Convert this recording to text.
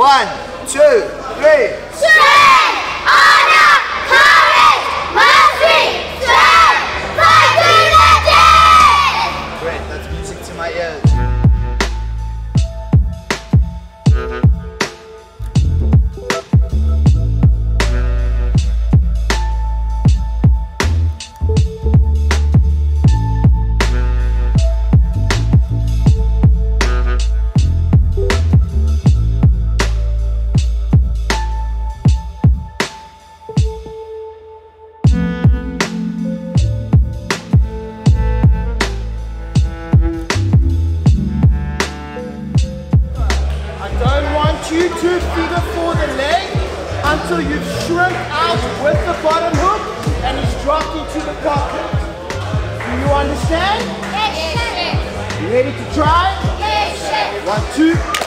One, two, three. Strength, honor, courage, mercy, strength, fight to the death! Great, that's music to my ears. You to figure for the leg until you've shrunk out with the bottom hook and it's dropped into the pocket. Do you understand? Yes, You ready to try? yes, One, two,